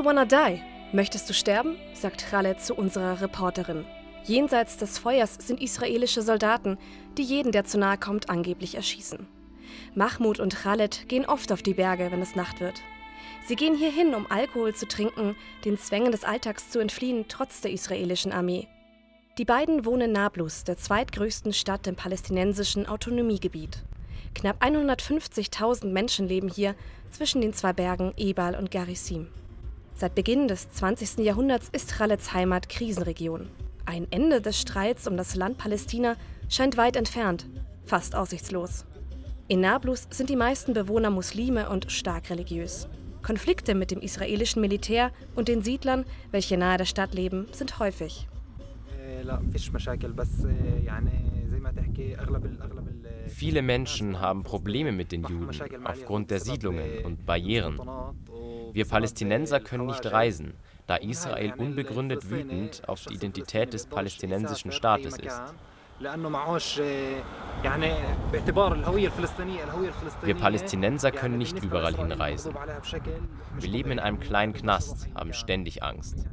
you wanna die? Möchtest du sterben? sagt Khaled zu unserer Reporterin. Jenseits des Feuers sind israelische Soldaten, die jeden, der zu nahe kommt, angeblich erschießen. Mahmoud und Khaled gehen oft auf die Berge, wenn es Nacht wird. Sie gehen hierhin, um Alkohol zu trinken, den Zwängen des Alltags zu entfliehen, trotz der israelischen Armee. Die beiden wohnen in Nablus, der zweitgrößten Stadt im palästinensischen Autonomiegebiet. Knapp 150.000 Menschen leben hier zwischen den zwei Bergen Ebal und Garissim. Seit Beginn des 20. Jahrhunderts ist Khaleds Heimat Krisenregion. Ein Ende des Streits um das Land Palästina scheint weit entfernt, fast aussichtslos. In Nablus sind die meisten Bewohner Muslime und stark religiös. Konflikte mit dem israelischen Militär und den Siedlern, welche nahe der Stadt leben, sind häufig. Viele Menschen haben Probleme mit den Juden aufgrund der Siedlungen und Barrieren. Wir Palästinenser können nicht reisen, da Israel unbegründet wütend auf die Identität des palästinensischen Staates ist. Wir Palästinenser können nicht überall hinreisen. Wir leben in einem kleinen Knast, haben ständig Angst.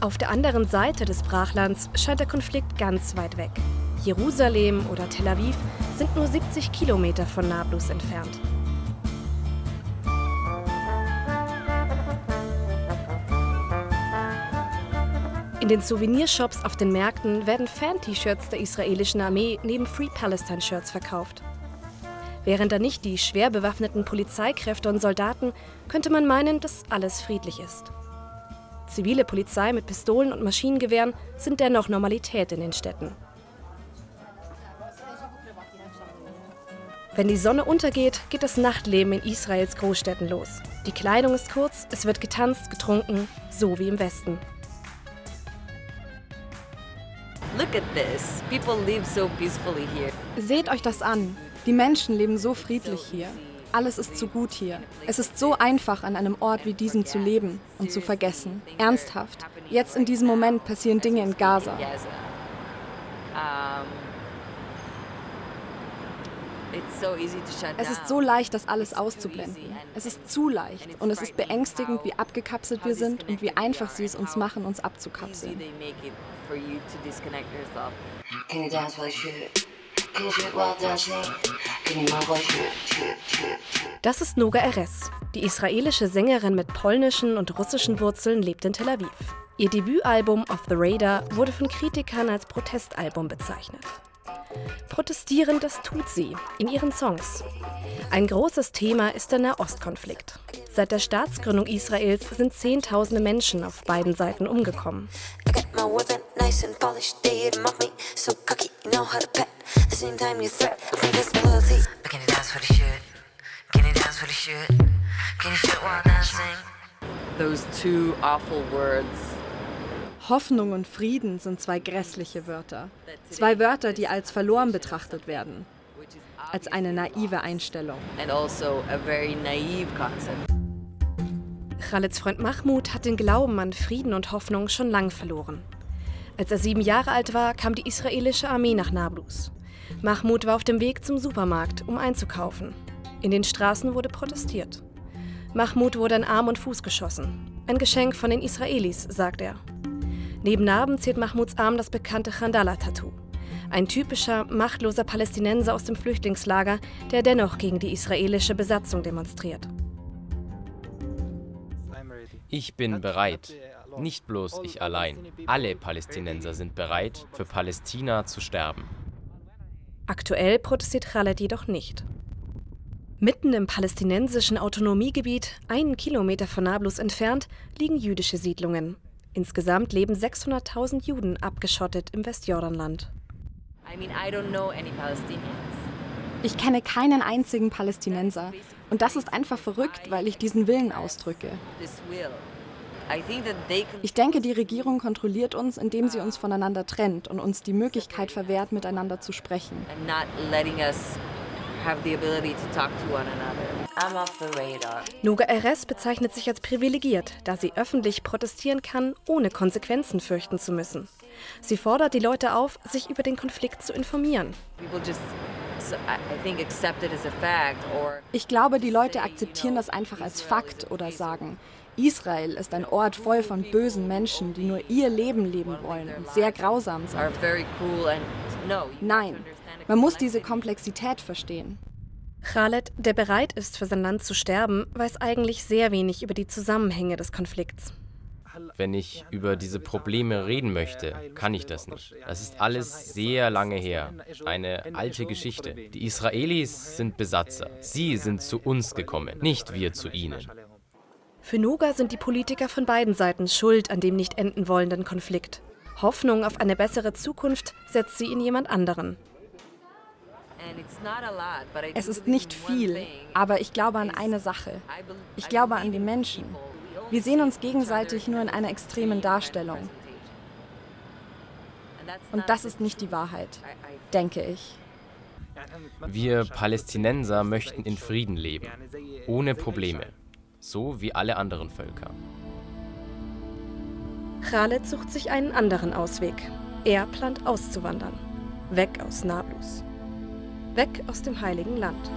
Auf der anderen Seite des Brachlands scheint der Konflikt ganz weit weg. Jerusalem oder Tel Aviv sind nur 70 Kilometer von Nablus entfernt. In den Souvenirshops auf den Märkten werden Fan-T-Shirts der israelischen Armee neben Free Palestine-Shirts verkauft. Wären da nicht die schwer bewaffneten Polizeikräfte und Soldaten, könnte man meinen, dass alles friedlich ist. Zivile Polizei mit Pistolen und Maschinengewehren sind dennoch Normalität in den Städten. Wenn die Sonne untergeht, geht das Nachtleben in Israels Großstädten los. Die Kleidung ist kurz, es wird getanzt, getrunken, so wie im Westen. Seht euch das an. Die Menschen leben so friedlich hier. Alles ist so gut hier. Es ist so einfach, an einem Ort wie diesem zu leben und zu vergessen. Ernsthaft. Jetzt in diesem Moment passieren Dinge in Gaza. Es ist so leicht, das alles auszublenden. Es ist zu leicht und es ist beängstigend, wie abgekapselt wir sind und wie einfach sie es uns machen, uns abzukapseln. Das ist Noga Eres. Die israelische Sängerin mit polnischen und russischen Wurzeln lebt in Tel Aviv. Ihr Debütalbum Off the Radar wurde von Kritikern als Protestalbum bezeichnet. Protestieren, das tut sie in ihren Songs. Ein großes Thema ist der Nahostkonflikt. Seit der Staatsgründung Israels sind Zehntausende Menschen auf beiden Seiten umgekommen. Those two awful words Hoffnung und Frieden sind zwei grässliche Wörter. Zwei Wörter, die als verloren betrachtet werden. Als eine naive Einstellung. Also Khaleds Freund Mahmoud hat den Glauben an Frieden und Hoffnung schon lang verloren. Als er sieben Jahre alt war, kam die israelische Armee nach Nablus. Mahmoud war auf dem Weg zum Supermarkt, um einzukaufen. In den Straßen wurde protestiert. Mahmoud wurde in Arm und Fuß geschossen. Ein Geschenk von den Israelis, sagt er. Neben Narben zählt Mahmouds Arm das bekannte Chandala-Tattoo. Ein typischer, machtloser Palästinenser aus dem Flüchtlingslager, der dennoch gegen die israelische Besatzung demonstriert. Ich bin bereit. Nicht bloß ich allein. Alle Palästinenser sind bereit, für Palästina zu sterben. Aktuell protestiert Khaled jedoch nicht. Mitten im palästinensischen Autonomiegebiet, einen Kilometer von Nablus entfernt, liegen jüdische Siedlungen. Insgesamt leben 600.000 Juden abgeschottet im Westjordanland. Ich kenne keinen einzigen Palästinenser. Und das ist einfach verrückt, weil ich diesen Willen ausdrücke. Ich denke, die Regierung kontrolliert uns, indem sie uns voneinander trennt und uns die Möglichkeit verwehrt, miteinander zu sprechen. Noga RS bezeichnet sich als privilegiert, da sie öffentlich protestieren kann, ohne Konsequenzen fürchten zu müssen. Sie fordert die Leute auf, sich über den Konflikt zu informieren. Ich glaube, die Leute akzeptieren das einfach als Fakt oder sagen, Israel ist ein Ort voll von bösen Menschen, die nur ihr Leben leben wollen und sehr grausam sind. Nein, man muss diese Komplexität verstehen. Khaled, der bereit ist, für sein Land zu sterben, weiß eigentlich sehr wenig über die Zusammenhänge des Konflikts. Wenn ich über diese Probleme reden möchte, kann ich das nicht. Das ist alles sehr lange her. Eine alte Geschichte. Die Israelis sind Besatzer. Sie sind zu uns gekommen, nicht wir zu ihnen. Für Noga sind die Politiker von beiden Seiten schuld an dem nicht enden wollenden Konflikt. Hoffnung auf eine bessere Zukunft setzt sie in jemand anderen. Es ist nicht viel, aber ich glaube an eine Sache. Ich glaube an die Menschen. Wir sehen uns gegenseitig nur in einer extremen Darstellung. Und das ist nicht die Wahrheit, denke ich. Wir Palästinenser möchten in Frieden leben, ohne Probleme so wie alle anderen Völker. Khaled sucht sich einen anderen Ausweg. Er plant auszuwandern. Weg aus Nablus. Weg aus dem heiligen Land.